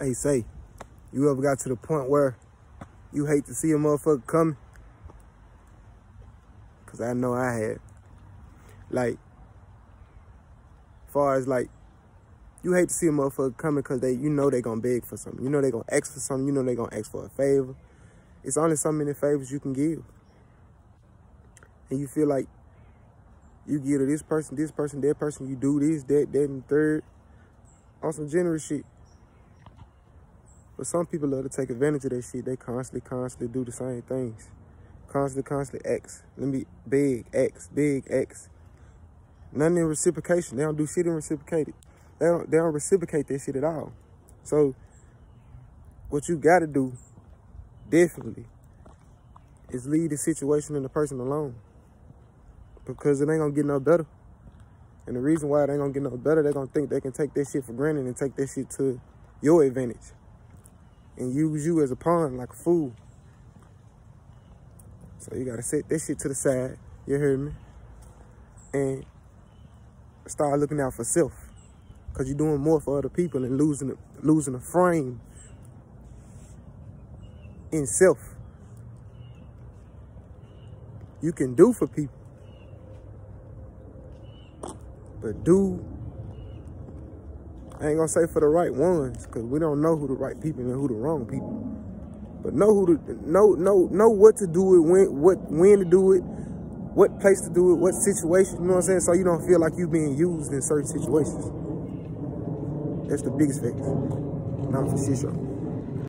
Hey, say, you ever got to the point where you hate to see a motherfucker coming? Cause I know I had. Like, far as like, you hate to see a motherfucker coming cause they, you know they gonna beg for something. You know they gonna ask for something. You know they gonna ask for a favor. It's only so many favors you can give. And you feel like you give to this person, this person, that person, you do this, that, that, and third. On some generous shit. But some people love to take advantage of that shit. They constantly, constantly do the same things. Constantly, constantly X. Let me big X, big X. Nothing in reciprocation. They don't do shit in reciprocated. They don't they don't reciprocate that shit at all. So what you gotta do, definitely, is leave the situation and the person alone. Because it ain't gonna get no better. And the reason why it ain't gonna get no better, they're gonna think they can take that shit for granted and take that shit to your advantage and use you as a pawn like a fool. So you gotta set that shit to the side. You hear me? And start looking out for self. Cause you're doing more for other people and losing losing a frame in self. You can do for people. But do I ain't gonna say for the right ones, cause we don't know who the right people and who the wrong people. But know who to know know know what to do it, when what when to do it, what place to do it, what situation, you know what I'm saying? So you don't feel like you being used in certain situations. That's the biggest fix. Not for shit show.